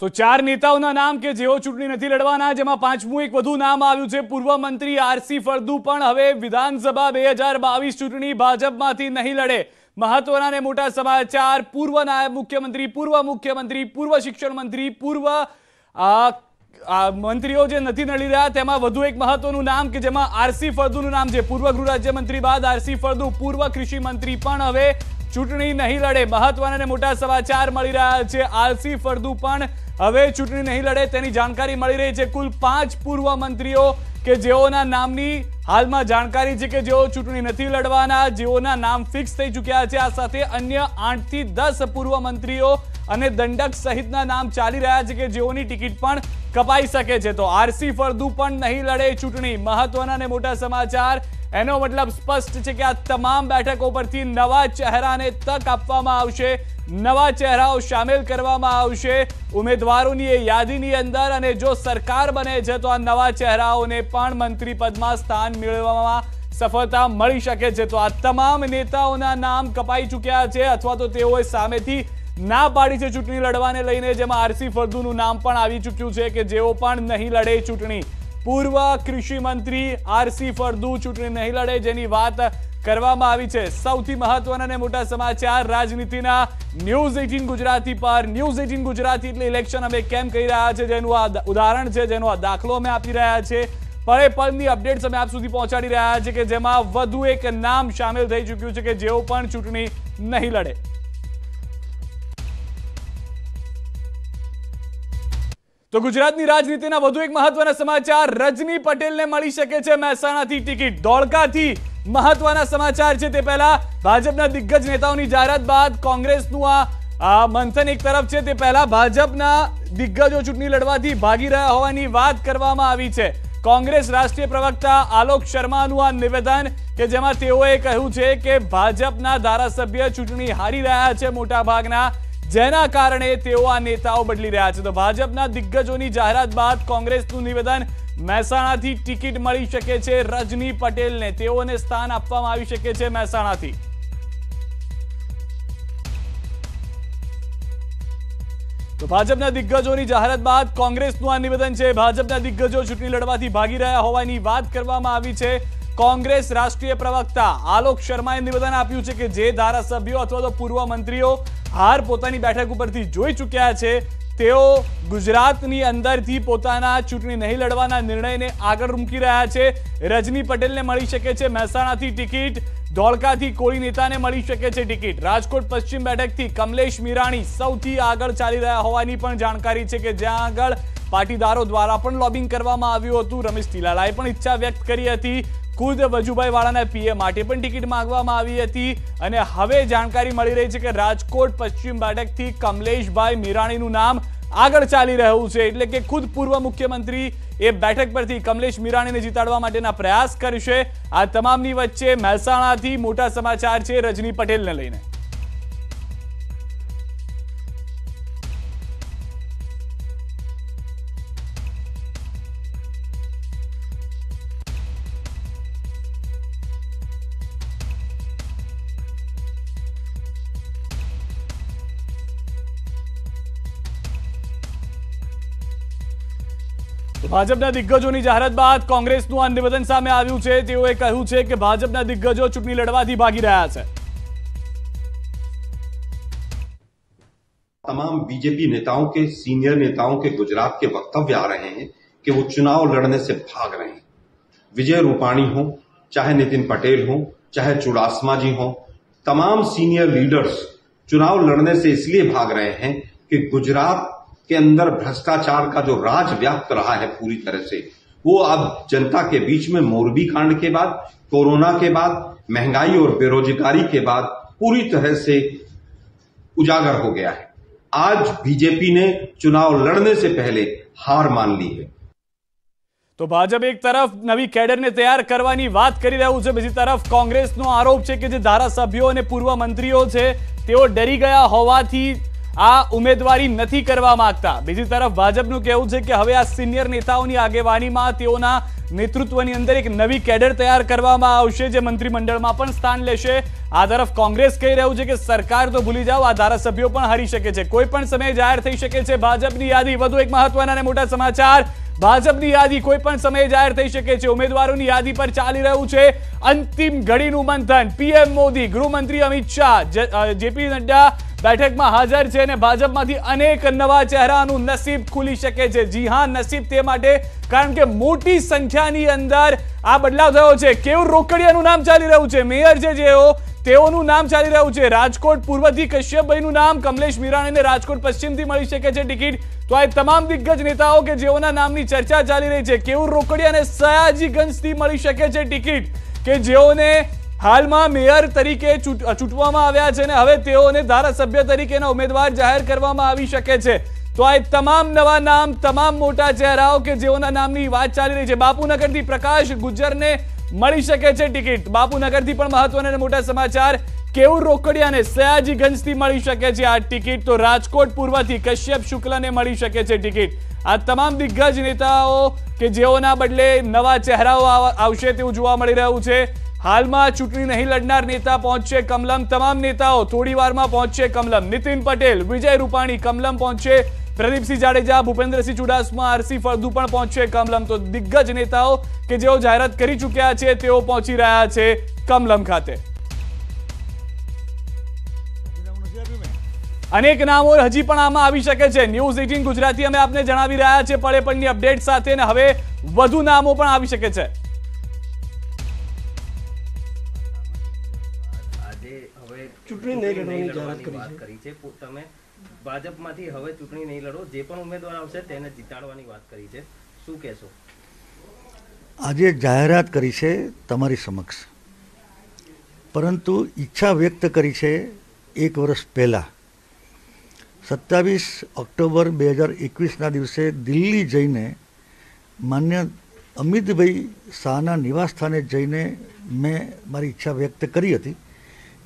તો ચાર નેતાઓના નામ કે જેઓ ચૂંટણી નથી લડવાના, જેમાં પાંચમું એક વધુ નામ આવ્યું છે. પૂર્વ મંત્રી આરસી ફળદુ પણ હવે વિધાનસભા બે હજાર બાવીસ ચૂંટણી ભાજપમાંથી નહીં લડે. મહત્વના ને મોટા સમાચાર. પૂર્વ નાયબ મુખ્યમંત્રી, પૂર્વ મુખ્યમંત્રી, પૂર્વ શિક્ષણ મંત્રી, પૂર્વ મંત્રીઓ જે નથી નડી રહ્યા, તેમાં વધુ એક મહત્વનું નામ કે જેમાં આરસી ફળદુનું નામ છે. પૂર્વ ગૃહ રાજ્યમંત્રી બાદ આરસી ફળદુ, પૂર્વ કૃષિ મંત્રી પણ હવે ચૂંટણી નહીં લડે. મહત્વના ને મોટા સમાચાર મળી રહ્યા છે. આરસી ફળદુ પણ હવે ચૂંટણી નહીં લડે તેની જાણકારી મળી રહી છે કુલ પાંચ પૂર્વ મંત્રીઓ કે જેઓના નામની હાલમાં જાણકારી છે કે જેઓ ચૂંટણી નથી લડવાના, જેઓના નામ ફિક્સ થઈ ચૂક્યા છે. આ સાથે અન્ય આઠથી દસ પૂર્વ મંત્રીઓ અને દંડક સહિતના નામ ચાલી રહ્યા છે કે જેઓની ટિકિટ પણ કપાઈ શકે છે. તો આરસી ફળદુ પણ નહીં લડે ચૂંટણી. મહત્વના અને મોટા સમાચાર. એનો મતલબ સ્પષ્ટ છે કે આ તમામ બેઠકો પરથી નવા ચહેરાને તક આપવામાં આવશે. નવા ચહેરાઓ સામેલ કરવામાં આવશે. ઉમેદવારોની એ યાદીની અંદર અને જો સરકાર બને છે તો આ નવા ચહેરાઓને પણ મંત્રી પદમાં સ્થાન મેળવવામાં સફળતા મળી શકે છે. તો આ તમામ નેતાઓના નામ કપાઈ ચૂક્યા છે અથવા તો તેઓએ સામેથી ના પાડી છે ચૂંટણી લડવાને લઈને, જેમાં આરસી ફળદુનું નામ પણ આવી ચૂક્યું છે કે જેઓ પણ નહીં લડે ચૂંટણી. પૂર્વ કૃષિ મંત્રી આરસી ફળદુ ચૂંટણી નહીં લડે જેની વાત કરવામાં આવી છે. સૌથી મહત્વના અને મોટા સમાચાર રાજનીતિના ન્યૂઝ એટીન ગુજરાતી પર. ન્યૂઝ એટીન ગુજરાતી એટલે ઇલેક્શન અમે કેમ કહી રહ્યા છે, જેનું આ ઉદાહરણ છે, જેનો આ દાખલો અમે આપી રહ્યા છે. પળે પળની અપડેટ્સ અમે આપ સુધી પહોંચાડી રહ્યા છે કે જેમાં વધુ એક નામ સામેલ થઈ ચૂક્યું છે કે જેઓ પણ ચૂંટણી નહીં લડે. તો ગુજરાતની રાજનીતિના વધુ એક મહત્વના સમાચાર, રજની પટેલને મળી શકે છે મહેસાણાથી ટિકિટ. ધોળકાથી મહત્વના સમાચાર છે તે પહેલા, ભાજપના દિગ્ગજ નેતાઓની જાહેરાત બાદ કોંગ્રેસનું આ મંથન એક તરફ છે તે પહેલા ભાજપના દિગ્ગજો ચૂંટણી લડવાથી ભાગી રહ્યા હોવાની વાત કરવામાં આવી છે. કોંગ્રેસ રાષ્ટ્રીય પ્રવક્તા આલોક શર્માનું આ નિવેદન કે જેમાં તેઓએ કહ્યું છે કે ભાજપના ધારાસભ્ય ચૂંટણી હારી રહ્યા છે મોટા ભાગના જેના કારણે તેઓ આ નેતાઓ બદલી રહ્યા છે. તો ભાજપના દિગ્ગજોની જાહેરાત બાદ કોંગ્રેસનું નિવેદન મહેસાણાથી ટિકિટ મળી શકે છે રજની પટેલને. તેઓને સ્થાન આપવામાં આવી શકે છે મહેસાણાથી. તો ભાજપના દિગ્ગજોની જાહેરાત બાદ કોંગ્રેસનું આ નિવેદન છે. ભાજપના દિગ્ગજો ચૂંટણી લડવાથી ભાગી રહ્યા હોવાની વાત કરવામાં આવી છે. કોંગ્રેસ રાષ્ટ્રીય પ્રવક્તા આલોક શર્માએ નિવેદન આપ્યું છે કે જે ધારાસભ્યો અથવા તો પૂર્વ મંત્રીઓ હાર પોતાની બેઠક ઉપરથી જોઈ ચૂક્યા છે. તેઓ ગુજરાતની અંદરથી પોતાના ચૂંટણી નહીં લડવાના નિર્ણયને આગળ મૂકી રહ્યા છે. રજની પટેલને મળી શકે છે મહેસાણાથી ટિકિટ. ધોળકાથી કોઈ નેતાને મળી શકે છે ટિકિટ. રાજકોટ પશ્ચિમ બેઠકથી કમલેશ મીરાણી સૌથી આગળ ચાલી રહ્યા હોવાની પણ જાણકારી છે કે જ્યાં આગળ પાટીદારો દ્વારા પણ લોબિંગ કરવામાં આવ્યું હતું. રમેશ તિલાલાએ પણ ઈચ્છા વ્યક્ત કરી હતી. ખુદ વજુભાઈ વાળાના પીએ માટે પણ ટિકિટ માંગવામાં આવી હતી. અને હવે જાણકારી મળી રહી છે કે રાજકોટ પશ્ચિમ બેઠકથી કમલેશભાઈ મીરાણીનું નામ આગળ ચાલી રહ્યું છે. એટલે કે ખુદ પૂર્વ મુખ્યમંત્રી એ બેઠક પરથી કમલેશ મીરાણીને જીતાડવા માટેના પ્રયાસ કરશે. આ તમામની વચ્ચે મહેસાણાથી મોટા સમાચાર છે રજની પટેલને લઈને. ભાજપના દિગ્ગજોની જાહેરાત બાદ કોંગ્રેસનું આ નિવેદન સામે આવ્યું છે તેઓએ કહ્યું છે કે ભાજપના દિગ્ગજો ચૂંટણી લડવાથી ભાગી રહ્યા છે तमाम बीजेपी नेताओं के सीनियर नेताओं के गुजरात के वक्तव्य आ रहे हैं कि वो चुनाव लड़ने से भाग रहे हैं विजय रूपाणी हो चाहे नितिन पटेल हो चाहे चुड़ासमा जी हो तमाम सीनियर लीडर्स चुनाव लड़ने से इसलिए भाग रहे हैं कि गुजरात के अंदर भ्रष्टाचार का जो राज व्याप्त रहा है पूरी तरह से वो अब जनता के बीच में मोरबी कांड के बाद कोरोना के बाद महंगाई और बेरोजगारी के बाद पूरी तरह से उजागर हो गया है आज बीजेपी ने चुनाव लड़ने से पहले हार मान ली है તો ભાજપ એક તરફ નવી કેડરને તૈયાર કરવાની વાત કરી રહ્યું છે બીજી તરફ કોંગ્રેસનો આરોપ છે કે જે ધારાસભ્યો અને પૂર્વ મંત્રીઓ છે તેઓ ડરી ગયા હોવાથી આ ઉમેદવારી નથી કરવા માંગતા. બીજી તરફ ભાજપનું કહેવું છે કે હવે આ સિનિયર નેતાઓની આગેવાનીમાં તેઓના નેતૃત્વની અંદર એક નવી કેડર તૈયાર કરવામાં આવશે જે મંત્રીમંડળમાં પણ સ્થાન લેશે. આ તરફ કોંગ્રેસ કહી રહ્યું છે કે સરકાર તો ભૂલી જાઓ, આ ધારાસભ્યો પણ હારી શકે છે. કોઈ પણ સમયે જાહેર થઈ શકે છે ભાજપની યાદી. વધુ એક મહત્વના મોટા સમાચાર. ભાજપની યાદી કોઈ પણ સમયે જાહેર થઈ શકે છે. ઉમેદવારોની યાદી પર ચાલી રહ્યું છે અંતિમ ઘડીનું મંથન. પીએમ મોદી, ગૃહમંત્રી અમિત શાહ જેપી નડ્ડા બેઠકમાં હાજર છે અને ભાજપમાંથી અનેક નવા ચહેરાનું નસીબ ખુલી શકે છે. જી હા, નસીબ તે માટે, કારણ કે મોટી સંખ્યાની અંદર આ બદલાવ થયો છે. કેવું રોકડિયાનું નામ ચાલી રહ્યું છે. મેયર છે જેઓ તેઓનું નામ ચાલી રહ્યું છે. રાજકોટ પૂર્વથી કશ્યપભાઈનું નામ કમલેશ મીરાણીને રાજકોટ પશ્ચિમથી મળી શકે છે ટિકિટ. તો આ તમામ દિગ્ગજ નેતાઓ કે જેઓના નામની ચર્ચા ચાલી રહી છે. કેવું રોકડિયા અને સયાજીગંજથી મળી શકે છે ટિકિટ. કે જેઓને હાલમાં મેયર તરીકે ચૂંટવામાં આવ્યા છે અને હવે તેઓને ધારાસભ્ય તરીકેના ઉમેદવાર જાહેર કરવામાં આવી શકે છે. તો આ તમામ નવા નામ, તમામ મોટા ચહેરાઓ કે જેઓના નામની વાત ચાલી રહી છે. બાપુનગરથી પ્રકાશ ગુજ્જરને મળી શકે છે ટિકિટ. બાપુનગરથી પણ મહત્વના અને મોટા સમાચાર. કેવું રોકડિયાને સયાજીગંજથી મળી શકે છે આ ટિકિટ. તો રાજકોટ પૂર્વથી કશ્યપ શુક્લને મળી શકે છે ટિકિટ. આ તમામ દિગ્ગજ નેતાઓ કે જેઓના બદલે નવા ચહેરાઓ આવશે તેવું જોવા મળી રહ્યું છે. હાલમાં ચૂંટણી નહીં લડનાર નેતા પહોંચશે કમલમ. તમામ નેતાઓ થોડી વારમાં પહોંચશે કમલમ. નીતિન પટેલ, વિજય રૂપાણી કમલમ પહોંચશે. પ્રદીપસિંહ જાડેજા, ભૂપેન્દ્રસિંહ ચુડાસમા, આરસી ફળદુ પણ પહોંચશે કમલમ. તો દિગ્ગજ નેતાઓ કે જેઓ જાહેરાત કરી ચૂક્યા છે, તેઓ પહોંચી રહ્યા છે કમલમ ખાતે. અનેક નામો હજી પણ આમાં આવી શકે છે. ન્યૂઝ એટીન ગુજરાતી અમે આપને જણાવી રહ્યા છે. પળે પળની અપડેટ સાથે હવે વધુ નામો પણ આવી શકે છે. ચૂંટણી નહીં લડવાની જાહેરાત વાત કરી છે. તમે ભાજપમાંથી હવે ચૂંટણી નહીં લડો. જે પણ ઉમેદવાર આવશે તેને જીતાડવાની વાત કરી છે. શું કહેશો? આજે જાહેરાત કરી છે તમારી સમક્ષ. પરંતુ ઈચ્છા વ્યક્ત કરી છે એક વર્ષ પહેલાં. સત્તાવીસ ઓક્ટોબર બે હજાર એકવીસના દિવસે દિલ્હી જઈને માન્ય અમિતભાઈ શાહના નિવાસસ્થાને જઈને મેં મારી ઈચ્છા વ્યક્ત કરી હતી.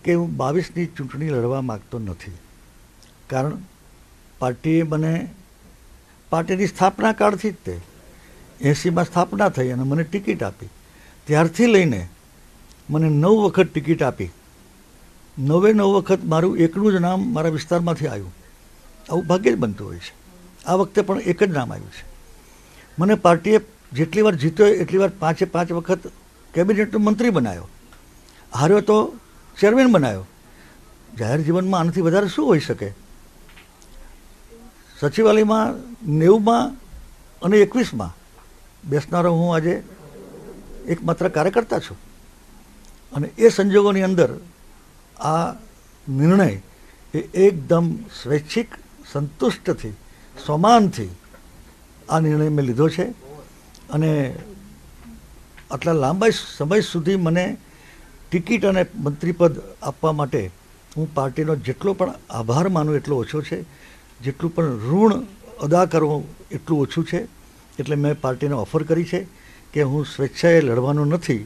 કે હું બાવીસની ચૂંટણી લડવા માગતો નથી. કારણ પાર્ટીએ મને, પાર્ટીની સ્થાપના કાળથી જ તે, એંસીમાં સ્થાપના થઈ અને મને ટિકિટ આપી. ત્યારથી લઈને મને નવ વખત ટિકિટ આપી. નવે નવ વખત મારું એકનું જ નામ મારા વિસ્તારમાંથી આવ્યું. આવું ભાગ્યે જ બનતું હોય છે. આ વખતે પણ એક જ નામ આવ્યું છે. મને પાર્ટીએ જેટલી વાર જીત્યો એટલી વાર પાંચે પાંચ વખત કેબિનેટનો મંત્રી બનાવ્યો હાર્યો તો ચેરમેન બનાવ્યો જાહેર જીવનમાં આનાથી વધારે શું હોઈ શકે? સચિવાલયમાં નેવુંમાં અને એકવીસમાં બેસનારો હું આજે એકમાત્ર કાર્યકર્તા છું. અને એ સંજોગોની અંદર આ નિર્ણય એ એકદમ સ્વૈચ્છિક, સંતુષ્ટથી, સમાનથી આ નિર્ણય મેં લીધો છે. અને આટલા લાંબા સમય સુધી મને ટિકિટ અને મંત્રીપદ આપવા માટે હું પાર્ટીનો જેટલો પણ આભાર માનું એટલો ઓછો છે. જેટલું પણ ઋણ અદા કરવું એટલું ઓછું છે. એટલે મેં પાર્ટીને ઓફર કરી છે કે હું સ્વેચ્છાએ લડવાનો નથી.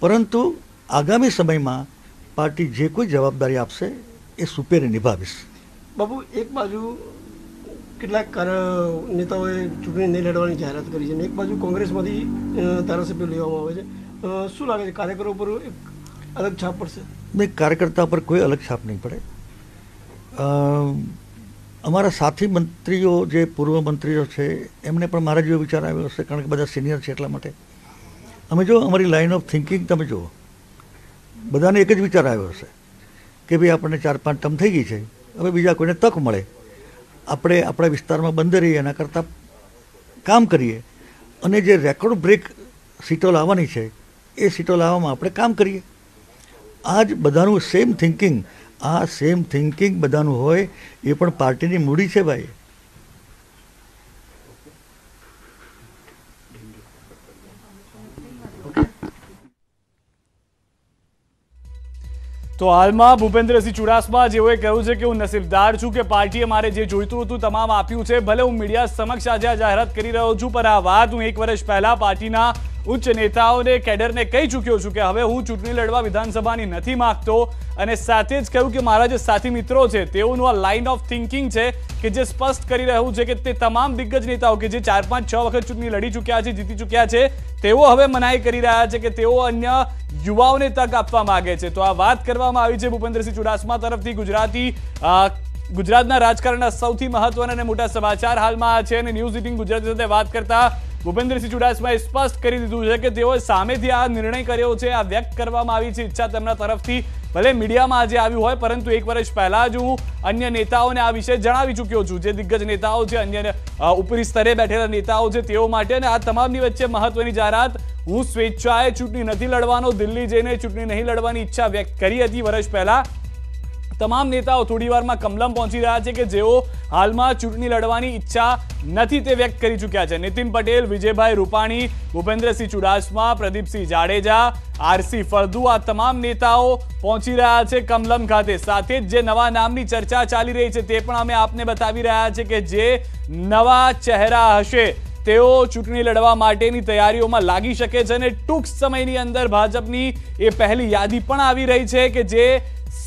પરંતુ આગામી સમયમાં પાર્ટી જે કોઈ જવાબદારી આપશે એ સુપેરે નિભાવીશ. બાબુ, એક બાજુ કેટલાક નેતાઓએ ચૂંટણી નહીં લડવાની જાહેરાત કરી છે અને એક બાજુ કોંગ્રેસમાંથી ધારાસભ્યો લેવામાં આવે છે. શું લાગે છે, કાર્યકરો પર એક અલગ છાપ પડશે. નહીં કાર્યકર્તા પર કોઈ અલગ છાપ નહીં પડે. અમારા સાથી મંત્રીઓ જે પૂર્વ મંત્રીઓ છે, એમને પણ મારા જેવો વિચાર આવ્યો હશે, કારણ કે બધા સિનિયર છે એટલા માટે. અમે જો અમારી લાઇન ઓફ થિંકિંગ તમે જુઓ, બધાને એક જ વિચાર આવ્યો હશે, કે ભાઈ આપણને ચાર પાંચ ટર્મ થઈ ગઈ છે, હવે બીજા કોઈને તક મળે. આપણે આપણા વિસ્તારમાં બંધ રહીએ, એના કરતાં કામ કરીએ. અને જે રેકોર્ડ બ્રેક સીટો લાવવાની છે, એ સીટો લાવવામાં આપણે કામ કરીએ. આ જ બધાનું સેમ થિંકિંગ આ સેમ થિંકિંગ બધાનું હોય, એ પણ પાર્ટીની મૂડી છે ભાઈ. તો હાલમાં ભૂપેન્દ્રસિંહ ચુડાસમા જેઓએ કહ્યું છે કે હું નસીબદાર છું કે પાર્ટીએ મારે જે જોઈતું હતું તમામ આપ્યું છે. ભલે હું મીડિયા સમક્ષ આજે આ જાહેરાત કરી રહ્યો છું, પણ આ વાત હું એક વર્ષ પહેલા પાર્ટીના ઉચ્ચ નેતાઓને કેડરને કહી ચૂક્યો છું કે હવે હું ચૂંટણી લડવા વિધાનસભાની નથી માંગતો. અને સાથે જ કહ્યું કે મારા જે સાથી મિત્રો છે, તેઓનું આ લાઇન ઓફ થિંકિંગ છે કે જે સ્પષ્ટ કરી રહ્યું છે કે તે તમામ દિગ્ગજ નેતાઓ કે જે ચાર, પાંચ, છ વખત ચૂંટણી લડી ચૂક્યા છે, જીતી ચૂક્યા છે, તેઓ હવે મનાઈ કરી રહ્યા છે કે તેઓ અન્ય યુવાઓને તક આપવા માગે છે. તો આ વાત કરવામાં આવી છે ભૂપેન્દ્રસિંહ ચુડાસમા તરફથી. ગુજરાતી ગુજરાતના રાજકારણના સૌથી મહત્વના અને મોટા સમાચાર હાલમાં આ છે અને ન્યૂઝ ઇટિંગ ગુજરાતી સાથે વાત કરતા ભૂપેન્દ્રસિંહ ચુડાસમાએ સ્પષ્ટ કરી દીધું છે કે તેઓએ સામેથી આ નિર્ણય કર્યો છે આ વ્યક્ત કરવામાં આવી છે ઈચ્છા તેમના તરફથી ભલે મીડિયામાં આજે આવ્યું હોય પરંતુ એક વર્ષ પહેલા જ હું અન્ય નેતાઓને આ વિશે જણાવી ચૂક્યો છું. જે દિગ્ગજ નેતાઓ છે અન્ય અ, ઉપરી સ્તરે બેઠેલા નેતાઓ છે તેઓ માટે અને આ તમામની વચ્ચે મહત્વની જાહેરાત હું સ્વેચ્છાએ ચૂંટણી નથી લડવાનો દિલ્હી જઈને ચૂંટણી નહીં લડવાની ઈચ્છા વ્યક્ત કરી હતી. વર્ષ પહેલા તમામ નેતાઓ થોડીવારમાં કમલમ પહોંચી રહ્યા છે કે જેઓ હાલમાં ચૂંટણી લડવાની ઈચ્છા નથી તે વ્યક્ત કરી ચૂક્યા છે. નીતિન પટેલ, વિજયભાઈ રૂપાણી, ભૂપેન્દ્રસિંહ ચુડાસમા, પ્રદીપસિંહ જાડેજા, આરસી ફળદુ આ તમામ નેતાઓ પહોંચી રહ્યા છે કમલમ ખાતે. સાથે જ જે નવા નામની ચર્ચા ચાલી રહી છે તે પણ અમે આપને બતાવી રહ્યા છે કે જે નવા ચહેરા હશે તેઓ ચૂંટણી લડવા માટેની તૈયારીઓમાં લાગી શકે છે અને ટૂંક સમયની અંદર ભાજપની એ પહેલી યાદી પણ આવી રહી છે કે જે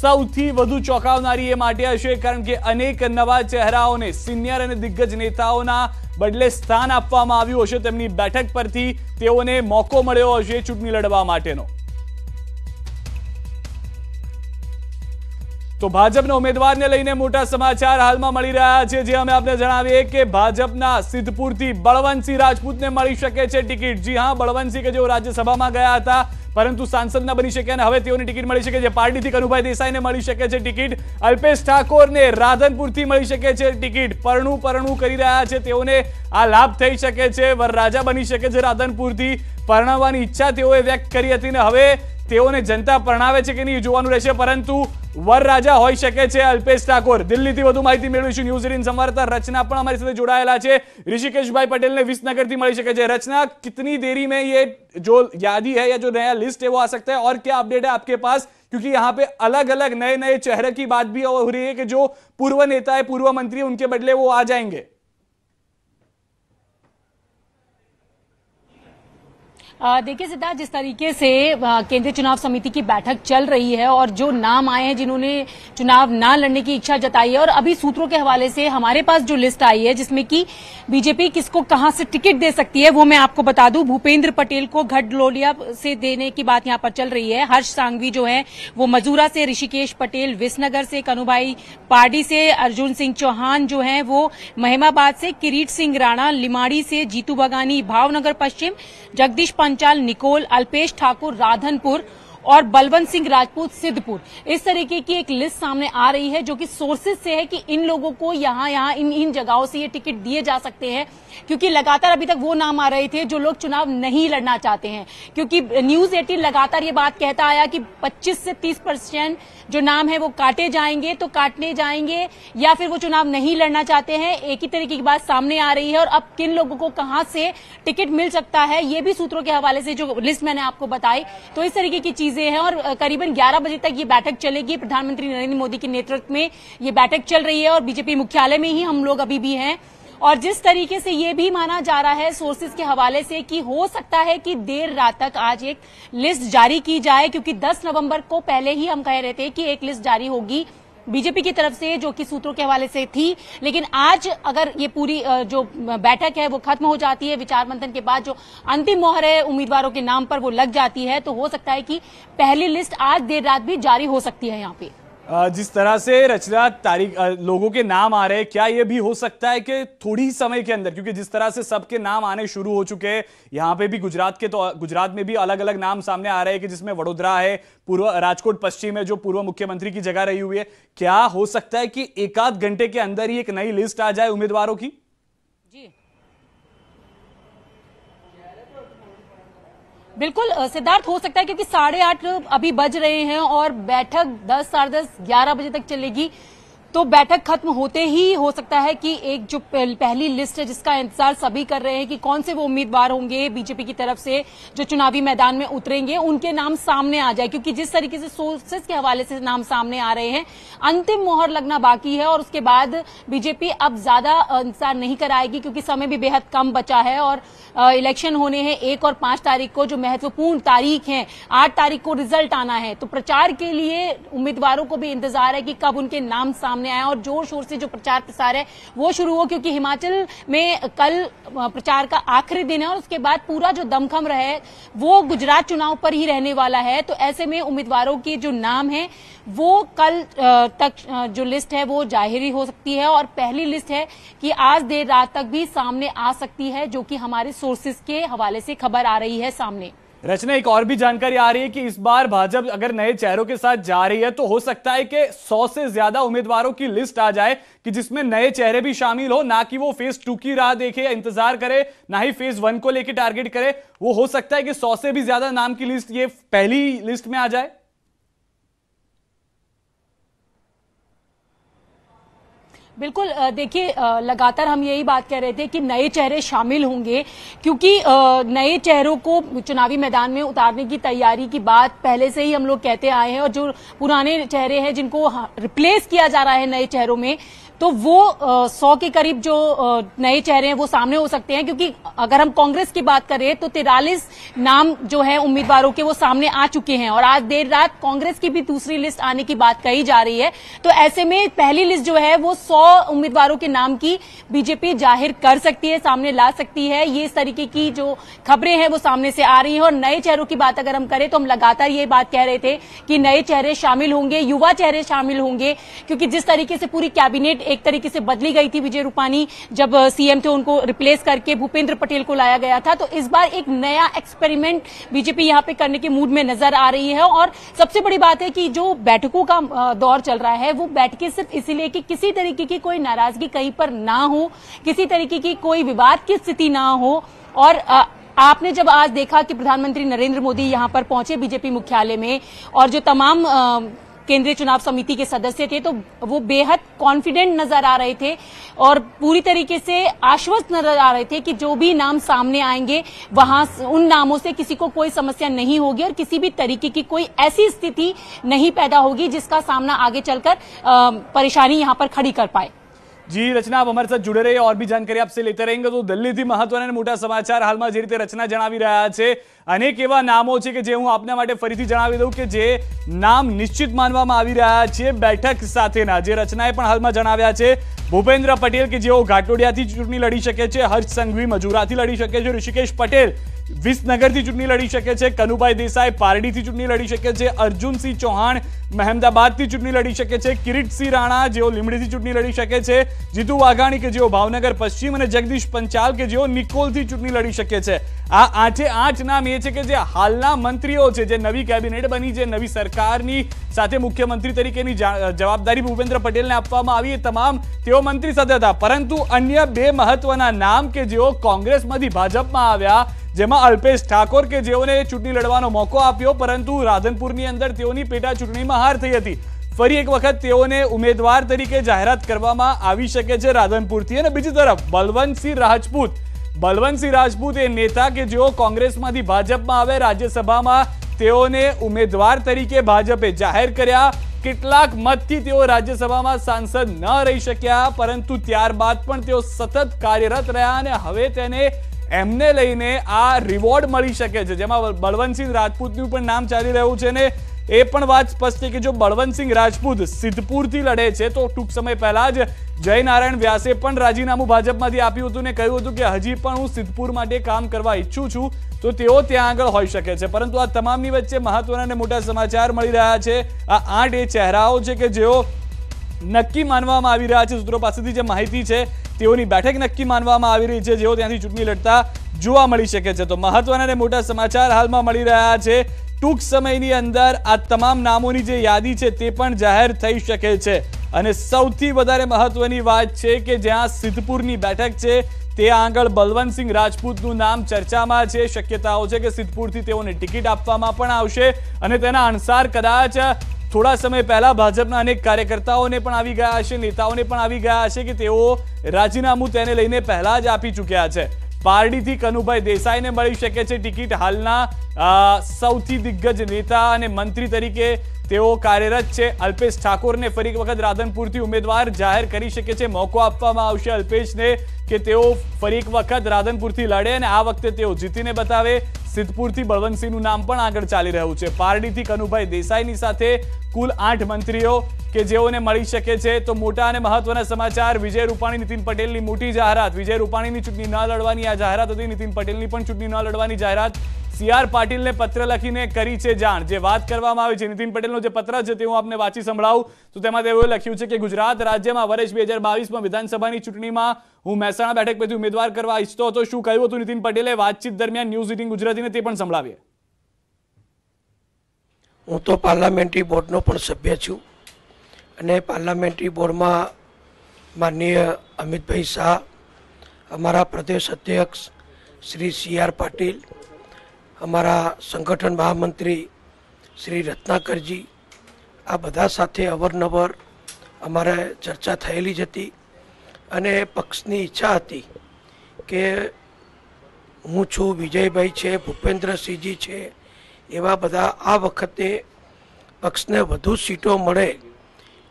સૌથી વધુ ચોંકાવનારી એ માટે હશે, કારણ કે અનેક નવા ચહેરાઓને સિનિયર અને દિગ્ગજ નેતાઓના બદલે સ્થાન આપવામાં આવ્યું હશે. તેમની બેઠક પરથી તેઓને મોકો મળ્યો હશે ચૂંટણી લડવા માટેનો. તો ભાજપના ઉમેદવારને લઈને મોટા સમાચાર હાલમાં મળી રહ્યા છે. જે અમે આપને જણાવીએ કે ભાજપના સિદ્ધપુરથી બળવંતસિંહ રાજપૂતને મળી શકે છે ટિકિટ. જી હા, બળવંતસિંહ કે જેઓ રાજ્યસભામાં ગયા હતા પરંતુ સાંસદ ન બની શક્યા અને હવે તેઓની ટિકિટ મળી શકે છે. પાર્ટીથી કનુભાઈ દેસાઈને મળી શકે છે ટિકિટ. અલ્પેશ ઠાકોરને રાધનપુરથી મળી શકે છે ટિકિટ. પરણું પરણું કરી રહ્યા છે તેઓને. આ લાભ થઈ શકે છે. વરરાજા બની શકે છે રાધનપુરથી. પરણાવવાની ઈચ્છા તેઓએ વ્યક્ત કરી હતી ને હવે जनता परणावे कि नहीं जो रहे परंतु वर राजा हो सके अल्पेश ठाकुर दिल्ली की बुध महत्ति मिली न्यूज़ इन संवाददाता रचना अमरी साथ जड़ाला है ऋषिकेश भाई पटेल ने विसनगर की मिली सके रचना कितनी देरी में ये जो यादी है या जो नया लिस्ट है वो आ सकता है और क्या अपडेट है आपके पास क्योंकि यहाँ पे अलग अलग नए नए चेहरे की बात भी हो रही है कि जो पूर्व नेता है पूर्व मंत्री उनके बदले वो आ जाएँगे देखिए सिद्धार्थ, जिस तरीके से केंद्रीय चुनाव समिति की बैठक चल रही है और जो नाम आए हैं जिन्होंने चुनाव ना लड़ने की इच्छा जताई है, और अभी सूत्रों के हवाले से हमारे पास जो लिस्ट आई है, जिसमें कि बीजेपी किसको कहाँ से टिकट दे सकती है, वो मैं आपको बता दूँ। भूपेंद्र पटेल को घटलोलिया से देने की बात यहाँ पर चल रही है। हर्ष सांघवी जो है, वो मजूरा से, ऋषिकेश पटेल, विसनगर से कनुभाई पार्टी से, अर्जुन सिंह चौहान जो है, वो महिमाबाद से, किरीट सिंह राणा, लिमाड़ी से, जीतू बगानी भावनगर पश्चिम, जगदीश पंचाल निकोल अल्पेश ठाकुर राधनपुर और बलवंत सिंह राजपूत सिद्धपुर। इस तरीके की एक लिस्ट सामने आ रही है, जो कि सोर्सेज से है कि इन लोगों को यहाँ यहाँ, इन इन जगहों से ये टिकट दिए जा सकते हैं, क्योंकि लगातार अभी तक वो नाम आ रहे थे जो लोग चुनाव नहीं लड़ना चाहते हैं। क्योंकि न्यूज़ एटीन लगातार ये बात कहता आया कि 25 से 30 परसेंट जो नाम है वो काटे जाएँगे तो काटने जाएँगे, या फिर वो चुनाव नहीं लड़ना चाहते हैं। एक ही तरीके की बात सामने आ रही है, और अब किन लोगों को कहाँ से टिकट मिल सकता है, ये भी सूत्रों के हवाले से जो लिस्ट मैंने आपको बताई। तो इस तरीके की चीज़ें हैं और करीबन 11 बजे तक ये बैठक चलेगी। प्रधानमंत्री नरेंद्र मोदी के नेतृत्व में ये बैठक चल रही है और बीजेपी मुख्यालय में ही हम लोग अभी भी हैं। और जिस तरीके से ये भी माना जा रहा है सोर्सेज के हवाले से कि हो सकता है कि देर रात तक आज एक लिस्ट जारी की जाए, क्योंकि 10 नवंबर को पहले ही हम कह रहे थे कि एक लिस्ट जारी होगी। बीजेपी की तरफ़ से, जो कि सूत्रों के हवाले से थी। लेकिन आज अगर ये पूरी जो बैठक है, वो खत्म हो जाती है, विचार मंथन के बाद जो अंतिम मोहर है उम्मीदवारों के नाम पर वो लग जाती है तो हो सकता है कि पहली लिस्ट आज देर रात भी जारी हो सकती है यहाँ पे। जिस तरह से रचना तारीख लोगों के नाम आ रहे हैं, क्या यह भी हो सकता है कि थोड़ी ही समय के अंदर, क्योंकि जिस तरह से सबके नाम आने शुरू हो चुके हैं, यहाँ पे भी गुजरात के तो गुजरात में भी अलग अलग नाम सामने आ रहे हैं कि जिसमें वडोदरा है, पूर्व, राजकोट पश्चिम है, जो पूर्व मुख्यमंत्री की जगह रही हुई है। क्या हो सकता है कि एक घंटे के अंदर ही एक नई लिस्ट आ जाए उम्मीदवारों की? बिल्कुल अ, सिद्धार्थ हो सकता है क्योंकि साढ़े आठ अभी बज रहे हैं और बैठक दस साढ़े दस ग्यारह बजे तक चलेगी तो बैठक खत्म होते ही हो सकता है कि एक जो पहली लिस्ट है जिसका इंतज़ार सभी कर रहे हैं कि कौन से वो उम्मीदवार होंगे बीजेपी की तरफ़ से जो चुनावी मैदान में उतरेंगे, उनके नाम सामने आ जाए। क्योंकि जिस तरीके से सोर्सेस के हवाले से नाम सामने आ रहे हैं, अंतिम मोहर लगना बाकी है और उसके बाद बीजेपी अब ज़्यादा इंतज़ार नहीं कराएगी क्योंकि समय भी बेहद कम बचा है और इलेक्शन होने हैं एक और पाँच तारीख को जो महत्वपूर्ण तारीख है। आठ तारीख को रिज़ल्ट आना है। तो प्रचार के लिए उम्मीदवारों को भी इंतज़ार है कि कब उनके नाम सामने आए और ज़ोर शोर से जो प्रचार प्रसार है, वो शुरू हो क्योंकि हिमाचल में कल प्रचार का आखिरी दिन है और उसके बाद पूरा जो दमखम रहे, वो गुजरात चुनाव पर ही रहने वाला है। तो ऐसे में उम्मीदवारों के जो नाम है, वो कल तक जो लिस्ट है वो ज़ाहिर हो सकती है और पहली लिस्ट है कि आज देर रात तक भी सामने आ सकती है, जो कि हमारे सोर्सेज के हवाले से खबर आ रही है सामने। रचना, एक और भी जानकारी आ रही है कि इस बार भाजपा अगर नए चेहरों के साथ जा रही है तो हो सकता है कि 100 से ज़्यादा उम्मीदवारों की लिस्ट आ जाए कि जिसमें नए चेहरे भी शामिल हो, ना कि वो फ़ेज़ टू की राह देखे या इंतज़ार करे, ना ही फ़ेज़ वन को लेकर टारगेट करे। वो हो सकता है कि सौ से भी ज़्यादा नाम की लिस्ट ये पहली लिस्ट में आ जाए। बिल्कुल देखिए लगातार हम यही बात कह रहे थे कि नए चेहरे शामिल होंगे, क्योंकि नए चेहरों को चुनावी मैदान में उतारने की तैयारी की बात पहले से ही हम लोग कहते आए हैं और जो पुराने चेहरे हैं जिनको रिप्लेस किया जा रहा है नए चेहरों में तो वो सौ के करीब जो नए चेहरे हैं वो सामने हो सकते हैं, क्योंकि अगर हम कांग्रेस की बात करें तो तिरालीस नाम जो है उम्मीदवारों के वो सामने आ चुके हैं, और आज देर रात कांग्रेस की भी दूसरी लिस्ट आने की बात कही जा रही है। तो ऐसे में पहली लिस्ट जो है वो सौ उम्मीदवारों के नाम की बीजेपी ज़ाहिर कर सकती है, सामने ला सकती है। ये इस तरीके की जो खबरें हैं वो सामने से आ रही हैं, और नए चेहरों की बात अगर हम करें तो हम लगातार ये बात कह रहे थे कि नए चेहरे शामिल होंगे, युवा चेहरे शामिल होंगे, क्योंकि जिस तरीके से पूरी कैबिनेट एक तरीके से बदली गई थी विजय रूपानी जब सीएम थे उनको रिप्लेस करके भूपेंद्र पटेल को लाया गया था। तो इस बार एक नया एक्सपेरिमेंट बीजेपी यहाँ पे करने के मूड में नज़र आ रही है। और सबसे बड़ी बात है कि जो बैठकों का दौर चल रहा है वो बैठकें सिर्फ़ इसीलिए कि किसी तरीके की कोई नाराज़गी कहीं पर ना हो किसी तरीके की कोई विवाद की स्थिति ना हो। और अ, आपने जब आज देखा कि प्रधानमंत्री नरेंद्र मोदी यहाँ पर पहुँचे बीजेपी मुख्यालय में और जो तमाम अ, केंद्रीय चुनाव समिति के सदस्य थे तो वो बेहद कॉन्फिडेंट नज़र आ रहे थे और पूरी तरीके से आश्वस्त नज़र आ रहे थे कि जो भी नाम सामने आएँगे, वहाँ उन नामों से किसी को कोई समस्या नहीं होगी और किसी भी तरीके की कोई ऐसी स्थिति नहीं पैदा होगी जिसका सामना आगे चलकर परेशानी यहाँ पर खड़ी कर पाए। જી રચના આપ અમારી સાથે જોડે રહી ઓર બી જાણકારી આપસે લેતા रहेंगे તો દિલ્હીથી મહત્વના અને મોટા સમાચાર હાલમાં જે રીતે રચના જણાવી રહ્યા છે અનેક એવા નામો છે કે જે હું આપના માટે ફરીથી જણાવી દઉં કે જે નામ નિશ્ચિત માનવામાં આવી રહ્યા છે બેઠક સાથેના જે રચનાએ પણ હાલમાં જણાવ્યા છે ભૂપેન્દ્ર પટેલ કે જેઓ ઘાટોડિયાથી ચૂંટણી લડી શકે છે હર્ષ સંઘવી મજૂરાથી લડી શકે છે ઋષિકેશ પટેલ વિસનગરથી ચૂંટણી લડી શકે છે, કનુભાઈ દેસાઈ પારડીથી ચૂંટણી લડી શકે છે, અર્જુનસિંહ ચૌહાણ મહેમદાબાદથી ચૂંટણી લડી શકે છે, કિરીટસિંહ રાણા જેઓ લીમડીથી ચૂંટણી લડી શકે છે, જીતુ વાઘાણી કે જેઓ ભાવનગર પશ્ચિમ અને જગદીશ પંચાલ કે જેઓ નિકોલથી ચૂંટણી લડી શકે છે. આ આઠે આઠ નામ એ છે કે જે હાલના મંત્રીઓ છે, જે નવી કેબિનેટ બની છે નવી સરકારની સાથે મુખ્યમંત્રી તરીકેની જવાબદારી ભૂપેન્દ્ર પટેલને આપવામાં આવી એ તમામ તેઓ મંત્રી સાથે હતા. પરંતુ અન્ય બે મહત્વના નામ કે જેઓ કોંગ્રેસમાંથી ભાજપમાં આવ્યા જેમાં અલ્પેશ ઠાકોર કે જેઓને ચૂંટણી લડવાનો મોકો આપ્યો, પરંતુ રાધનપુરની અંદર તેઓની પેટા ચૂંટણીમાં હાર થઈ હતી. ફરી એક વખત તેઓને ઉમેદવાર તરીકે જાહેરાત કરવામાં આવી શકે છે રાધનપુરથી. અને બીજી તરફ, બલવંતસિંહ રાજપૂત. બલવંતસિંહ રાજપૂત એ નેતા કે જેઓ કોંગ્રેસમાંથી ભાજપમાં આવે, રાજ્યસભામાં તેઓને ઉમેદવાર તરીકે ભાજપે જાહેર કર્યા. કેટલાક મતથી તેઓ રાજ્યસભામાં સાંસદ ન રહી શક્યા, પરંતુ ત્યારબાદ પણ તેઓ સતત કાર્યરત રહ્યા અને હવે તેને એમને લઈને આ રિવોર્ડ મળી શકે છે. જેમાં બળવંતસિંહ રાજપૂતનું પણ નામ ચાલી રહ્યું છે ને એ પણ વાત સ્પષ્ટ છે કે જો બળવંતસિંહ રાજપૂત સિદ્ધપુરથી લડે છે, તો ટૂંક સમય પહેલા જ જયનારાયણ વ્યાસે પણ રાજીનામું ભાજપમાંથી આપ્યું હતું ને કહ્યું હતું કે હજી પણ હું સિદ્ધપુર માટે કામ કરવા ઈચ્છું છું, તો તેઓ ત્યાં આગળ હોઈ શકે છે. પરંતુ આ તમામની વચ્ચે મહત્વના અને મોટા સમાચાર મળી રહ્યા છે. આ આઠ એ ચહેરાઓ છે કે જેઓ નક્કી માનવામાં આવી રહ્યા છે. સૂત્રો પાસેથી જે માહિતી છે, તેઓની બેઠક નક્કી માનવામાં આવી રહી છે. જેઓ ત્યાંથી ચૂંટણી લડતા જોવા મળી શકે છે. તો મહત્વના અને મોટા સમાચાર હાલમાં મળી રહ્યા છે. ટૂંક સમયની અંદર આ તમામ નામોની જે યાદી છે, તે પણ જાહેર થઈ શકે છે. અને સૌથી વધારે મહત્વની વાત છે કે જ્યાં સિદ્ધપુરની બેઠક છે, તે આગળ બલવંતસિંહ રાજપૂતનું નામ ચર્ચામાં છે. શક્યતાઓ છે કે સિદ્ધપુરથી તેઓને ટિકિટ આપવામાં પણ આવશે અને તેના અનુસાર કદાચ થોડા સમય પહેલા ભાજપના અનેક કાર્યકર્તાઓને પણ આવી ગયા હશે નેતાઓને પણ આવી ગયા હશે કે તેઓ રાજીનામું તેને લઈને પહેલા જ આપી ચૂક્યા છે. પારડીથી કનુભાઈ દેસાઈને મળી શકે છે ટિકિટ. હાલના સૌથી દિગ્ગજ નેતા અને મંત્રી તરીકે તેઓ કાર્યરત છે. અલ્પેશ ઠાકોરને ફરી વખત રાધનપુરથી ઉમેદવાર જાહેર કરી શકે છે. મોકો આપવામાં આવશે અલ્પેશને. કે તેઓ ફરી એક વખત રાધનપુરથી લડે અને આ વખતે તેઓ જીતીને બતાવે, સિદ્ધપુરથી બળવંતસિંહનું નામ પણ આગળ ચાલી રહ્યું છે. પારડીથી કનુભાઈ દેસાઈની સાથે કુલ આઠ મંત્રીઓ કે જેઓને મળી શકે છે. તો મોટા અને મહત્વના સમાચાર, વિજય રૂપાણી, નીતિન પટેલની મોટી જાહેરાત. વિજય રૂપાણીની ચૂંટણી ન લડવાની આ જાહેરાત હતી. નીતિન પટેલની પણ ચૂંટણી ન લડવાની જાહેરાત. સી આર પાટીલને પત્ર લખીને કરી છે જાણ. જે વાત કરવામાં આવી છે, નીતિન પટેલનો જે પત્ર છે, તે હું આપને વાંચી સંભળાવું. તો તેમાં તેઓએ લખ્યું છે કે ગુજરાત રાજ્યમાં વર્ષ બે હજાર બાવીસમાં વિધાનસભાની ચૂંટણીમાં હું મહેસાણા બેઠક પરથી ઉમેદવાર કરવા ઈચ્છતો હતો. શું કહ્યું હતું નીતિન પટેલે? વાતચીત દરમિયાન ન્યૂઝ એટીન ગુજરાતીને તે પણ સંભળાવીએ. હું તો પાર્લામેન્ટરી બોર્ડનો પણ સભ્ય છું અને પાર્લામેન્ટરી બોર્ડમાં માનનીય અમિતભાઈ શાહ, અમારા પ્રદેશ અધ્યક્ષ શ્રી સી આર પાટીલ અમારા સંગઠન મહામંત્રી શ્રી રત્નાકરજી આ બધા સાથે અવરનવર અમારે ચર્ચા થયેલી જ હતી અને પક્ષની ઈચ્છા હતી કે હું છું, વિજયભાઈ છે, ભૂપેન્દ્રસિંહજી છે, એવા બધા આ વખતે પક્ષને વધુ સીટો મળે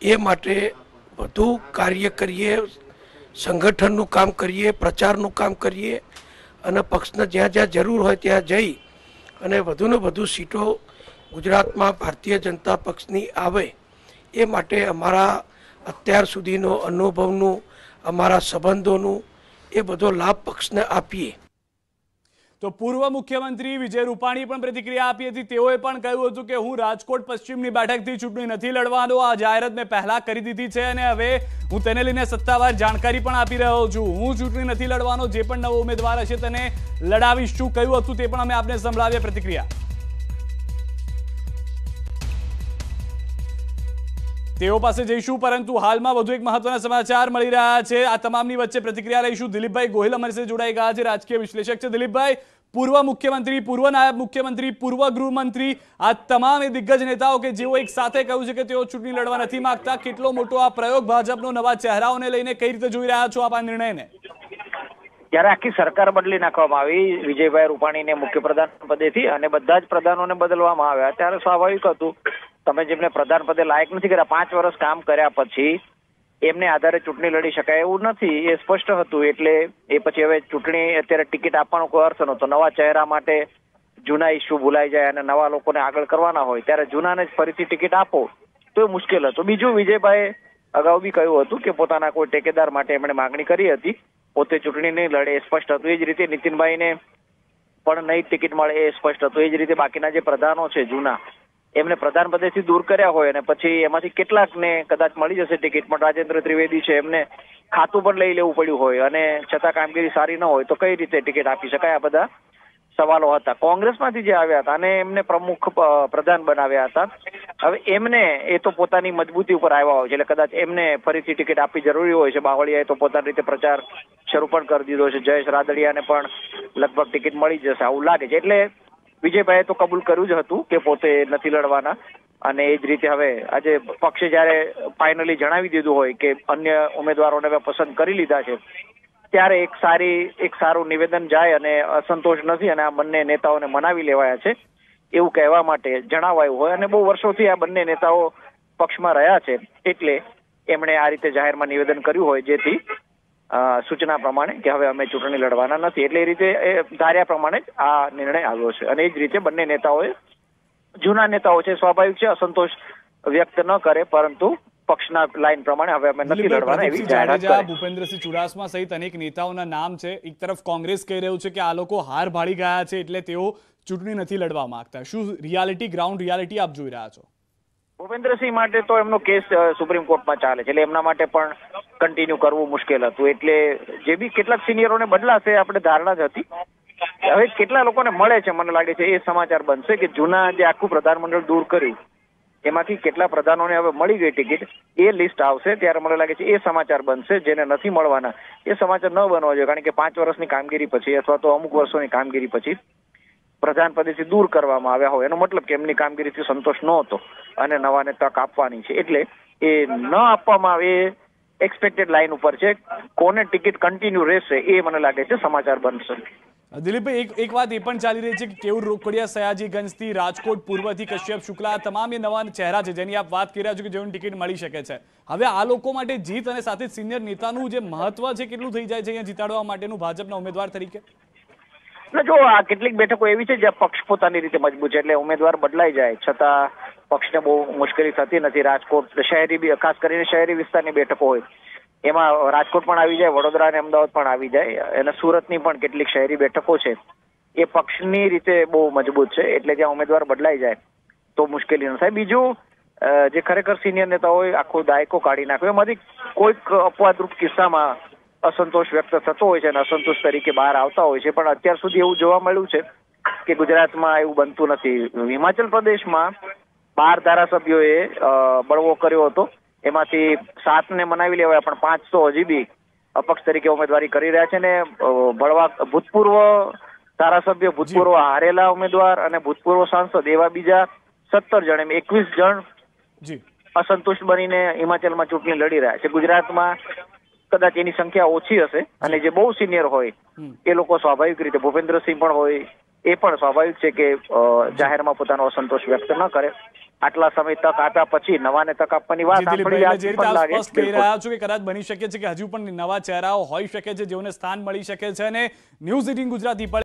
એ માટે વધુ કાર્ય કરીએ, સંગઠનનું કામ કરીએ, પ્રચારનું કામ કરીએ અને પક્ષને જ્યાં જ્યાં જરૂર હોય ત્યાં જઈ અને વધુને વધુ સીટો ગુજરાતમાં ભારતીય જનતા પક્ષની આવે એ માટે અમારા અત્યાર સુધીનો અનુભવનું, અમારા સંબંધોનું એ બધો લાભ પક્ષને આપીએ. તો પૂર્વ મુખ્યમંત્રી વિજય રૂપાણી પણ પ્રતિક્રિયા આપી હતી. તેઓએ પણ કહ્યું હતું કે હું રાજકોટ પશ્ચિમની બેઠકથી ચૂંટણી નથી લડવાનો. આ જાહેરાત મેં પહેલા કરી દીધી છે અને હવે હું તેને લઈને સત્તાવાર જાણકારી પણ આપી રહ્યો છું. હું ચૂંટણી નથી લડવાનો, જે પણ નવો ઉમેદવાર હશે તેને લડાવીશ. શું કહ્યું હતું તે પણ અમે આપને સંભળાવીએ પ્રતિક્રિયા. તેઓ પાસે જઈશું, પરંતુ હાલમાં વધુ એક મહત્વના સમાચાર મળી રહ્યા છે. આ તમામની વચ્ચે પ્રતિક્રિયા લઈશું. દિલીપભાઈ ગોહિલ અમારી સાથે જોડાઈ ગયા છે. રાજકીય વિશ્લેષક છે. દિલીપભાઈ પૂર્વ મુખ્યમંત્રી, પૂર્વ નાયબ મુખ્યમંત્રી, પૂર્વ ગૃહમંત્રી, આ તમામ એ દિગ્ગજ નેતાઓ કે જેઓ એક સાથે કહ્યું છે કે તેઓ ચૂંટણી લડવા નથી માંગતા, કેટલો મોટો આ પ્રયોગ ભાજપનો નવા ચહેરાઓને લઈને કઈ રીતે જોઈ રહ્યા છો આપ આ નિર્ણયને? ત્યારે આખી સરકાર બદલી નાખવામાં આવી, વિજયભાઈ રૂપાણીને મુખ્યપ્રધાન પદેથી અને બધા જ પ્રધાનોને બદલવામાં આવ્યા, ત્યારે સ્વાભાવિક હતું, તમે જેમને પ્રધાન પદે લાયક નથી કર્યા, પાંચ વર્ષ કામ કર્યા પછી એમને આધારે ચૂંટણી લડી શકાય એવું નથી, એ સ્પષ્ટ હતું. એટલે એ પછી હવે ચૂંટણી અત્યારે ટિકિટ આપવાનો કોઈ અર્થ નહોતો. નવા ચહેરા માટે જૂના ઇસ્યુ ભૂલાઈ જાય અને નવા લોકોને આગળ કરવાના હોય, ત્યારે જૂનાને જ ફરીથી ટિકિટ આપો તો એ મુશ્કેલ હતું. બીજું વિજયભાઈ અગાઉ બી કહ્યું હતું કે પોતાના કોઈ ટેકેદાર માટે એમણે માંગણી કરી હતી. પોતે ચૂંટણી નહીં લડે એ સ્પષ્ટ હતું. એ જ રીતે નીતિનભાઈને પણ નહીં ટિકિટ મળે એ સ્પષ્ટ હતું. એ જ રીતે બાકીના જે પ્રધાનો છે જૂના એમને પ્રધાન પદેથી દૂર કર્યા હોય અને પછી એમાંથી કેટલાકને કદાચ મળી જશે ટિકિટ, પણ રાજેન્દ્ર ત્રિવેદી છે એમને ખાતું પણ લઈ લેવું પડ્યું હોય અને છતાં કામગીરી સારી ન હોય તો કઈ રીતે ટિકિટ આપી શકાય? આ બધા સવાલો હતા. કોંગ્રેસમાંથી જે આવ્યા હતા અને એમને પ્રમુખ પ્રધાન બનાવ્યા હતા. હવે એમને એ તો પોતાની મજબૂતી ઉપર આવ્યા હોય છે. એટલે કદાચ એમને ફરીથી ટિકિટ આપવી જરૂરી હોય છે. બાવળિયાએ તો પોતાની રીતે પ્રચાર શરૂ પણ કરી દીધો છે. જયેશ રાદડિયાને પણ લગભગ ટિકિટ મળી જશે. આવું લાગે છે. એટલે વિજયભાઈએ તો કબૂલ કર્યું જ હતું કે પોતે નથી લડવાના. અને એ જ રીતે હવે આજે પક્ષે જ્યારે ફાઇનલી જણાવી દીધું હોય કે અન્ય ઉમેદવારોને હવે પસંદ કરી લીધા છે, ત્યારે એક સારી, એક સારું નિવેદન જાય અને અસંતોષ નથી અને આ બંને નેતાઓને મનાવી લેવાયા છે, એવું કહેવા માટે જણાવાયું હોય. અને બહુ વર્ષોથી આ બંને નેતાઓ પક્ષમાં રહ્યા છે, એટલે એમણે આ રીતે જાહેરમાં નિવેદન કર્યું હોય, જેથી સૂચના પ્રમાણે કે હવે અમે ચૂંટણી લડવાના નથી. એટલે એ રીતે એ ધાર્યા પ્રમાણે જ આ નિર્ણય આવ્યો છે. અને એ જ રીતે બંને નેતાઓએ જૂના નેતાઓ છે સ્વાભાવિક છે અસંતોષ વ્યક્ત ન કરે પરંતુ પક્ષના લાઈન પ્રમાણે હવે અમે નથી લડવાના એવી જાહેરાત કરી. ભૂપેન્દ્રસિંહ ચુડાસમા સહિત અનેક નેતાઓના નામ છે. એક તરફ કોંગ્રેસ કહી રહ્યું છે કે આ લોકો હાર ભાળી ગયા છે એટલે તેઓ ચૂંટણી નથી લડવા માંગતા. શું રિયાલિટી ગ્રાઉન્ડ રિયાલિટી આપ જોઈ રહ્યા છો? ભૂપેન્દ્રસિંહ માટે તો એમનો કેસ સુપ્રીમ કોર્ટમાં ચાલે છે. એટલે એમના માટે પણ કન્ટિન્યુ કરવું મુશ્કેલ હતું. એટલે જે બી કેટલાક સિનિયરોને બદલાશે, આપણે ધારણા જ હતી. હવે કેટલા લોકોને મળે છે, મને લાગે છે, એ સમાચાર બનશે કે જૂના જે આખું પ્રધાનમંડળ દૂર કર્યું, એમાંથી કેટલા પ્રધાનોને હવે મળી ગઈ ટિકિટ, એ લિસ્ટ આવશે. ત્યારે મને લાગે છે, એ સમાચાર બનશે, જેને નથી મળવાના. એ સમાચાર ન બનવા જોઈએ, કારણ કે પાંચ વર્ષની કામગીરી પછી, અથવા તો અમુક વર્ષોની કામગીરી પછી પ્રધાન પદેથી દૂર કરવામાં આવ્યા હોય. એનો મતલબ કે એમની કામગીરીથી સંતોષ ન હતો અને નવાને તક આપવાની છે. એટલે એ ન આપવામાં આવે એક્સપેક્ટેડ લાઈન ઉપર છે. કોને ટિકિટ કન્ટિન્યુ રહેશે એ મને લાગે છે સમાચાર બનશે. દિલીપભાઈ, એક એક વાત એ પણ ચાલી રહી છે કે કેવું રોકડિયા, સયાજીગંજથી રાજકોટ, પૂર્વથી કશ્યપ, શુક્લા તમામ એ નવા ચહેરા છે જેની આપ વાત કરી રહ્યા છો કે જેઓની ટિકિટ મળી શકે છે. હવે આ લોકો માટે જીત અને સાથે સિનિયર નેતાનું જે મહત્વ છે, કેટલું થઈ જાય છે અહીંયા જીતાડવા માટેનું ભાજપના ઉમેદવાર તરીકે? એટલે જો આ કેટલીક બેઠકો એવી છે જ્યાં પક્ષ પોતાની રીતે મજબૂત છે એટલે ઉમેદવાર બદલાઈ જાય. છતાં પક્ષને બહુ મુશ્કેલી થતી નથી. રાજકોટ, શહેરી ખાસ કરીને શહેરી વિસ્તારની બેઠકો હોય, એમાં રાજકોટ પણ આવી જાય, વડોદરા અને અમદાવાદ પણ આવી જાય અને સુરતની પણ કેટલીક શહેરી બેઠકો છે, એ પક્ષની રીતે બહુ મજબૂત છે એટલે જ્યાં ઉમેદવાર બદલાઈ જાય. તો મુશ્કેલી ન થાય. બીજું જે ખરેખર સિનિયર નેતા હોય આખો દાયકો કાઢી નાખ્યો. એમાંથી કોઈક અપવાદરૂપ કિસ્સામાં અસંતોષ વ્યક્ત થતો હોય છે અને અસંતોષ તરીકે બહાર આવતા હોય છે. પણ અત્યાર સુધી એવું જોવા મળ્યું છે કે ગુજરાતમાં એવું બનતું નથી. હિમાચલ પ્રદેશમાં બાર ધારાસભ્યોએ બળવો કર્યો હતો. એમાંથી સાતને મનાવી લેવાય પણ પાંચસો હજી બી અપક્ષ તરીકે ઉમેદવારી કરી રહ્યા છે ને બળવા ભૂતપૂર્વ ધારાસભ્ય ભૂતપૂર્વ હારેલા ઉમેદવાર અને ભૂતપૂર્વ સાંસદ એવા બીજા સત્તર જણ એમ એકવીસ જણ અસંતુષ્ટ બનીને હિમાચલમાં ચૂંટણી લડી રહ્યા છે. ગુજરાતમાં કદાચ એની સંખ્યા ઓછી હશે અને જે. બહુ સિનિયર હોય એ લોકો સ્વાભાવિક રીતે ભૂપેન્દ્રસિંહ પણ હોય એ પણ સ્વાભાવિક છે કે જાહેરમાં પોતાનો અસંતોષ વ્યક્ત ન કરે. આટલા સમય તક આપ્યા પછી નવાને તક આપવાની વાત કહી રહ્યા છો કે કદાચ બની શકે છે કે હજુ પણ નવા ચહેરાઓ હોઈ શકે છે જેઓને સ્થાન મળી શકે છે અને ન્યૂઝ એટીન ગુજરાતી